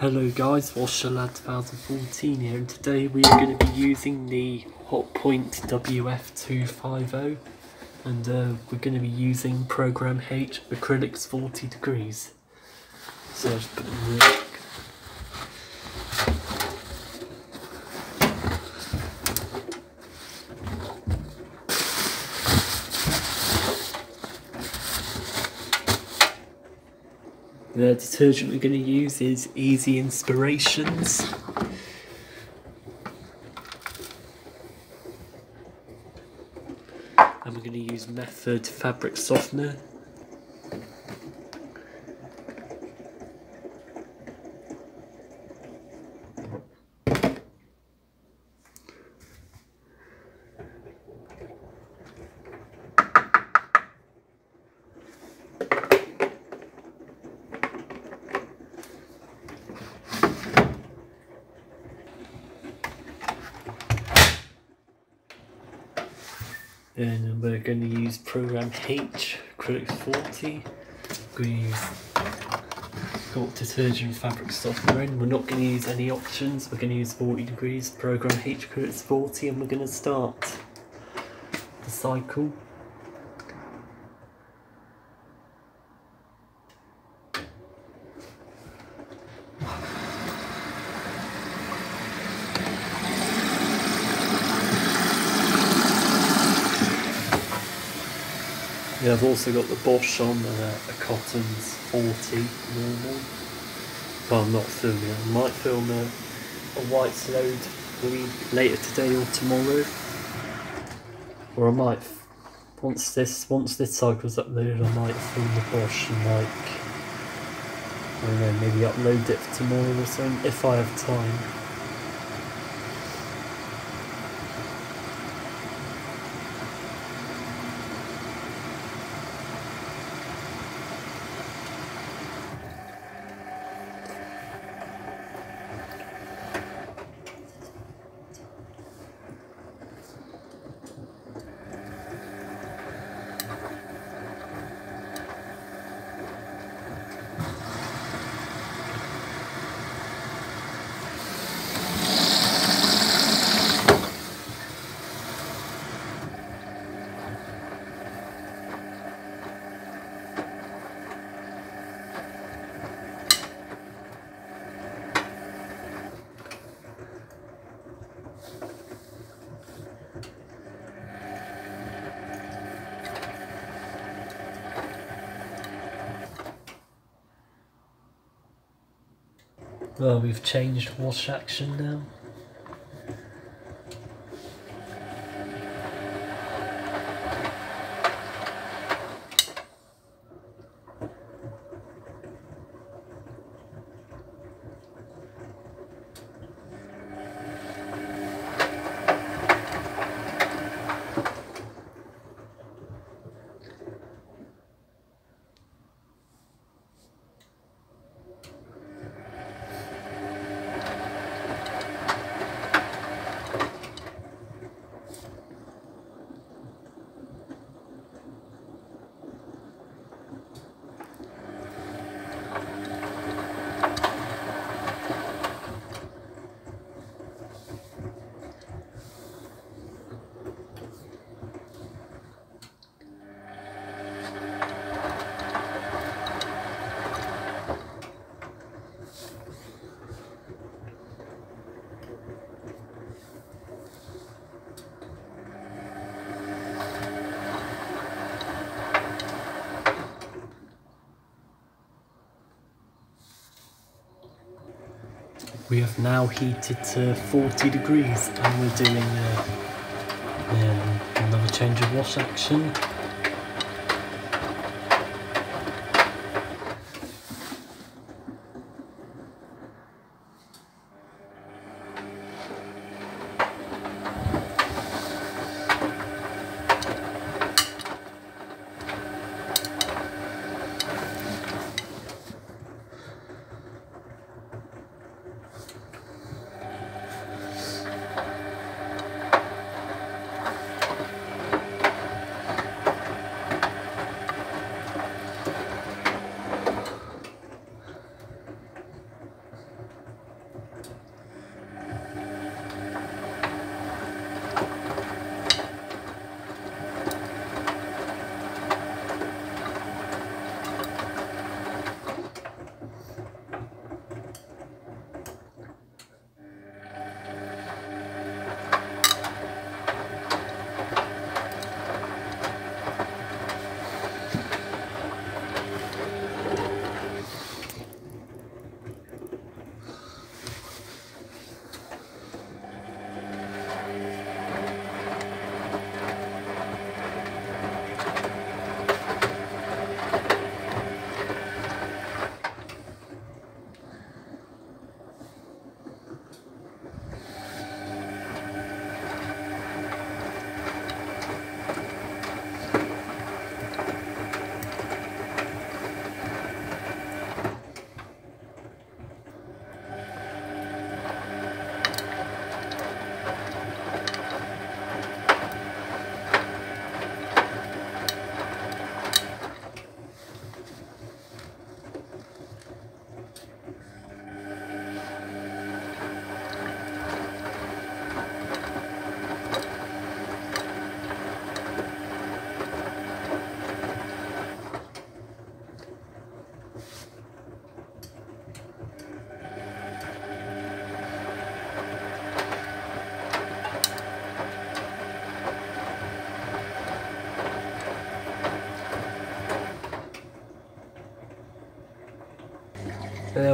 Hello guys, Washerlad 2014 here and today we are going to be using the Hotpoint WF250 and uh, we're going to be using Program H acrylics 40 degrees. So The detergent we're going to use is Easy Inspirations. And we're going to use Method Fabric Softener. And we're going to use program H acrylic 40 we're going to use detergent fabric softener in. We're not going to use any options. We're going to use 40 degrees. Program H acrylic 40 and we're going to start the cycle Yeah, I've also got the Bosch on uh, a Cotton's 40 normal. Well, I'm not filming it. I might film a, a White's Load later today or tomorrow. Or I might, once this once this cycle's uploaded, I might film the Bosch and like, I don't know, maybe upload it for tomorrow or something, if I have time. Well, we've changed wash action now. We have now heated to 40 degrees and we're doing uh, um, another change of wash action.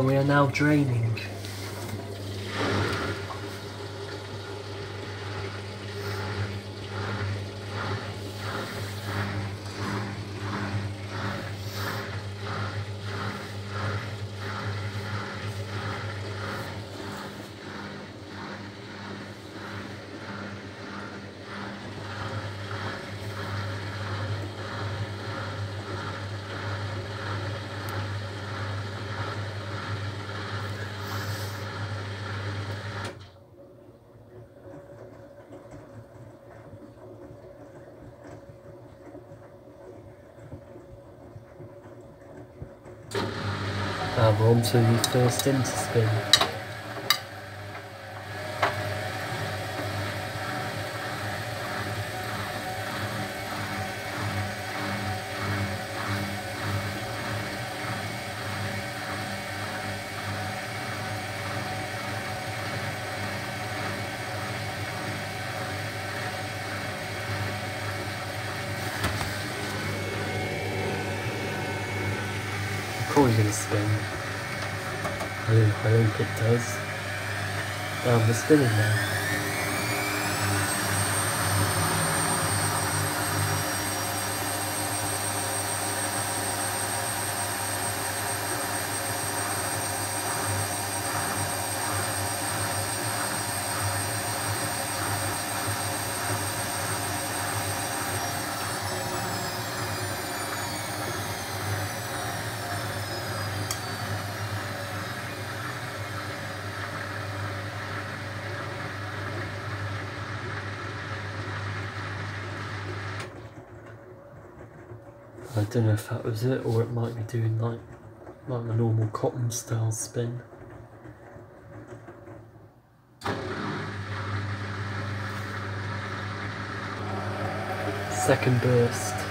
We are now draining. Now we're on to the first spin. I think, I think it does. Um, we're spinning now. Don't know if that was it or it might be doing like like the normal cotton style spin. Second burst.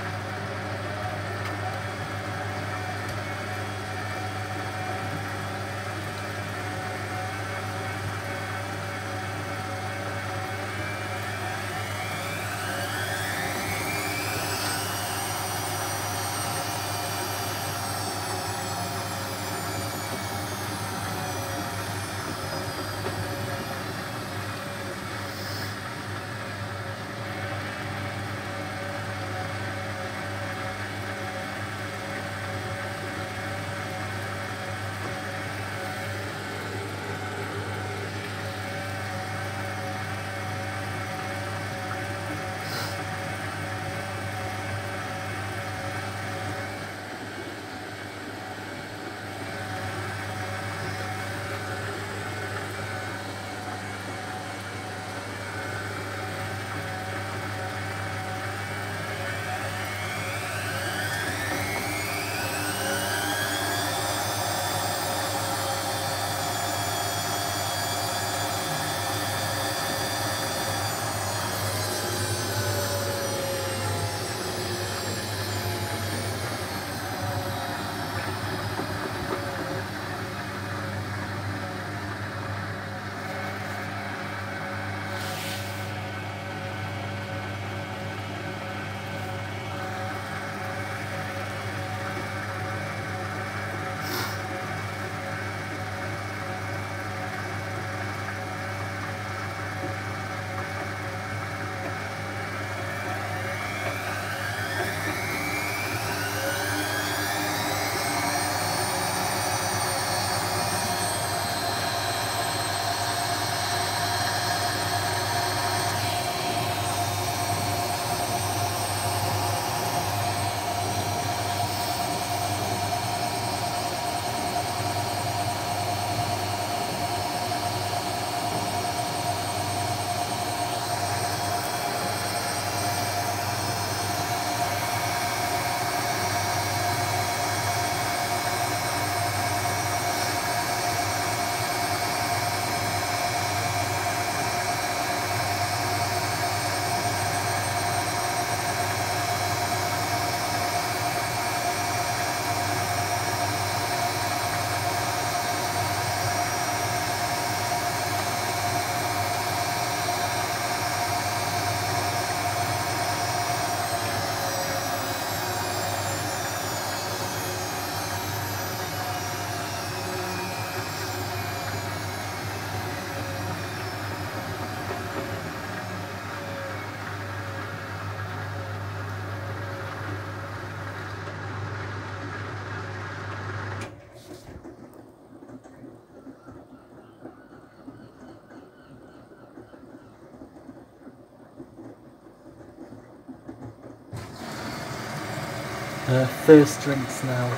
Uh, first rinse now.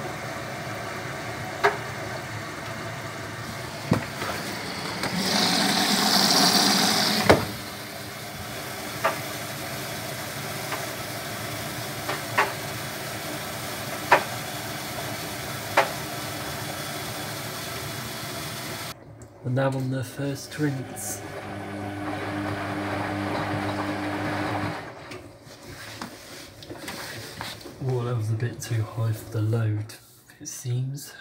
And now on the first rinse. Oh, that was a too high for the load, it seems.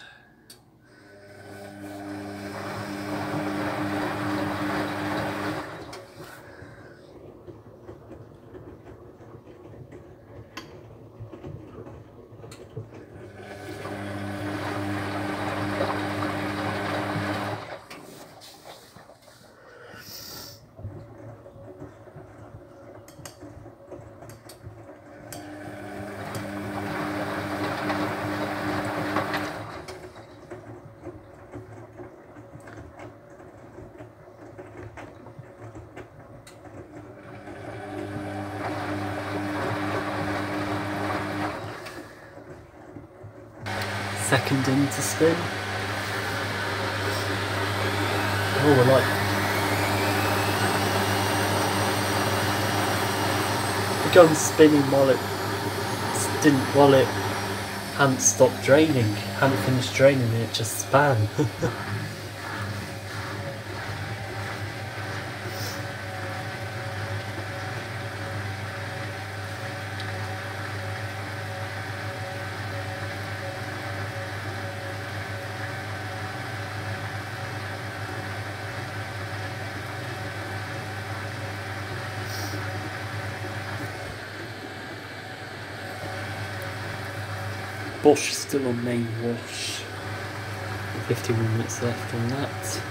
Second in to spin. Oh, I like. The gun's spinning while it didn't while it hadn't stopped draining, hadn't finished draining, it just span. Bosch still on main wash. 51 minutes left on that.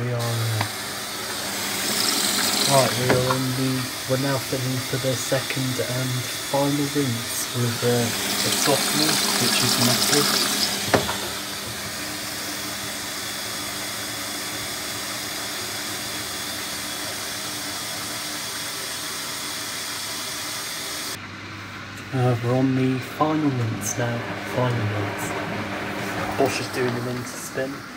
We are. Uh, right, we are on the. We're now filling for the second and final rinse with uh, softener, which is Method. Uh, we're on the final rinse now. Final rinse. Bosch is doing the rinse spin.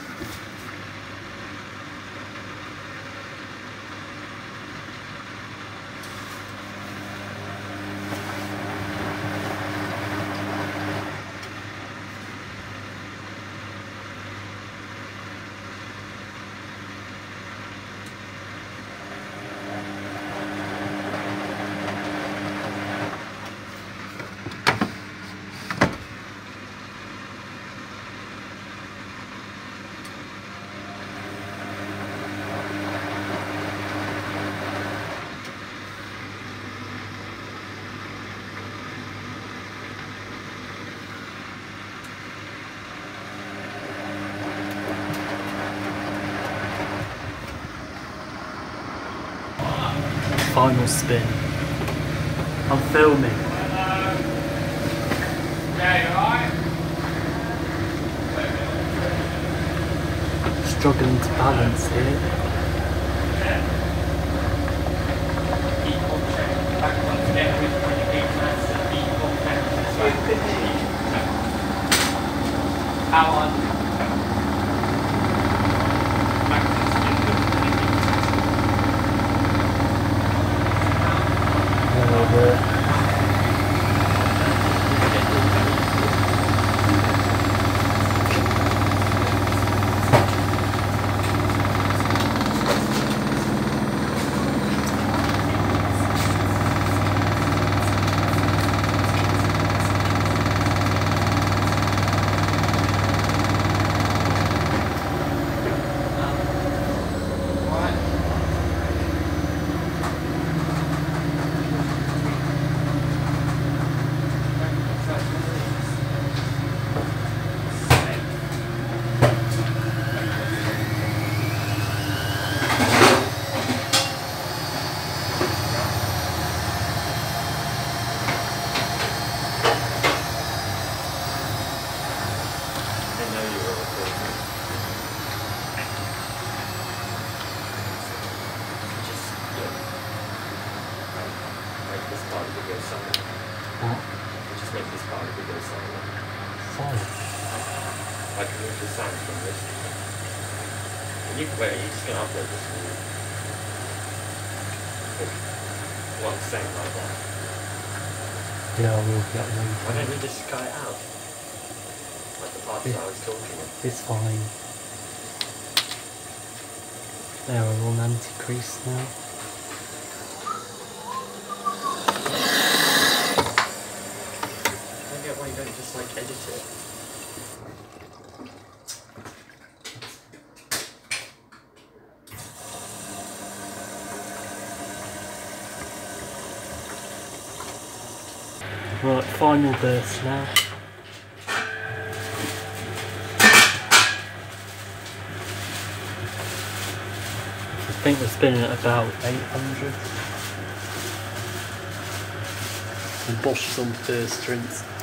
Final spin. I'm filming. Struggling to balance here. Oh, the- I know you were recording. Just, yeah. Like, make this part of the video silent. What? Just make this part of the video silent. Fine. I can move the sound from this. And you, wait, are you just gonna upload this to what I'm saying like that? Yeah, I will get Why don't one. you just cut it out? Like the parts that I was talking about. It's fine. There, we're on anti-crease now. I don't get why you don't just like edit it. Final burst now. I think we're spinning at about 800. And Bosch is on first rinse.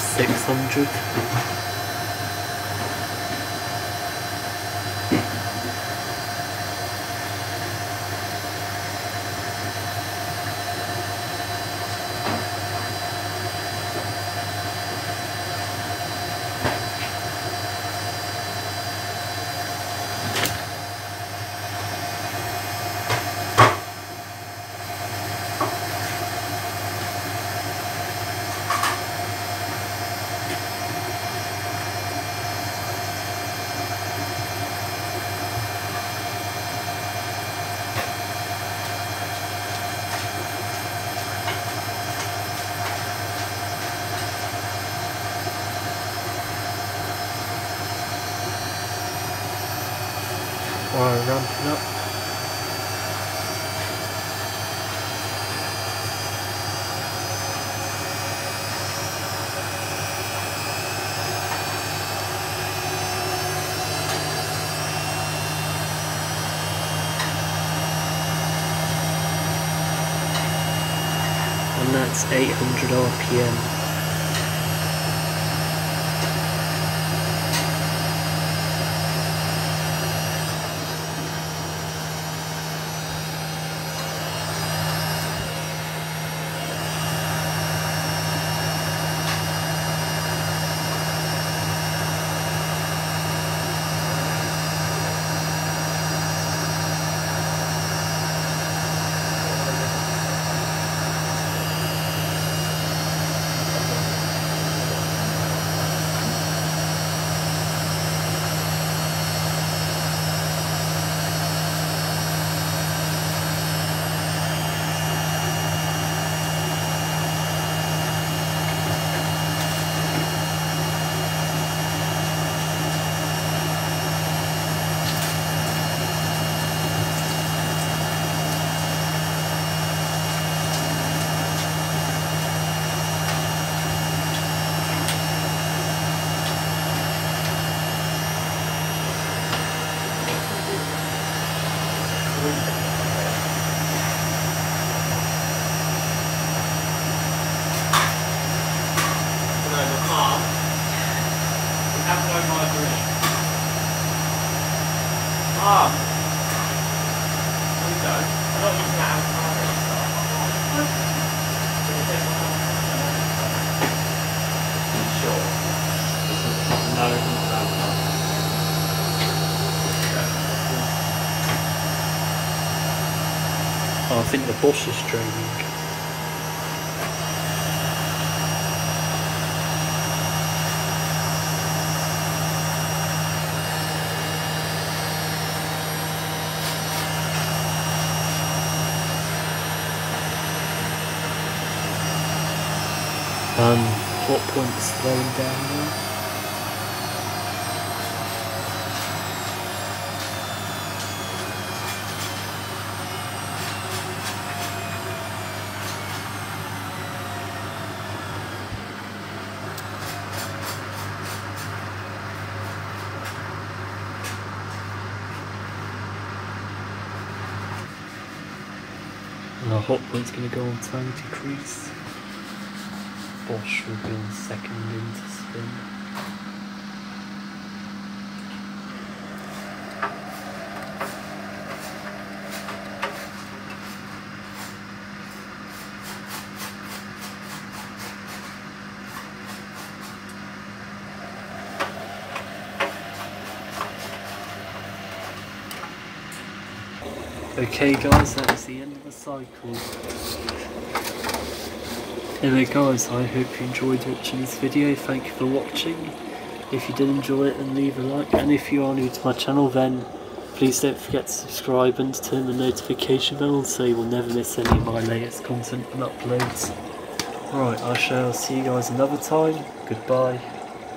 600. Up. And that's 800 RPM. Think the Bosch is draining. Um, what point's slowing down now? Hot point's going to go on time decrease. Bosch will be on second into spin. Okay guys, that is the end of the cycle. Anyway guys, I hope you enjoyed watching this video, thank you for watching. If you did enjoy it then leave a like, and if you are new to my channel then please don't forget to subscribe and turn the notification bell so you will never miss any of my latest content and uploads. Right, I shall see you guys another time, goodbye.